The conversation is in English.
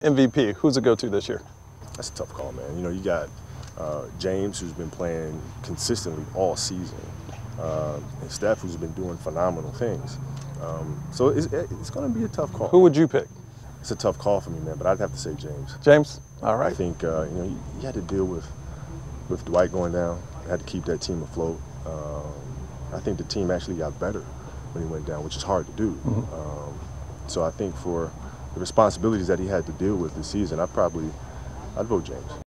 MVP, who's a go-to this year? That's a tough call, man. You know, you got uh, James, who's been playing consistently all season, uh, and Steph, who's been doing phenomenal things. Um, so it's, it's going to be a tough call. Who would you pick? It's a tough call for me, man, but I'd have to say James. James? All right. I think, uh, you know, you, you, had to deal with, with Dwight going down. You had to keep that team afloat. Um, I think the team actually got better when he went down, which is hard to do. Mm -hmm. um, so I think for the responsibilities that he had to deal with this season, I probably, I'd vote James.